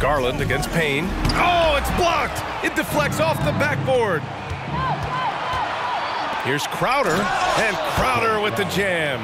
Garland against Payne. Oh, it's blocked. It deflects off the backboard. Here's Crowder, and Crowder with the jam.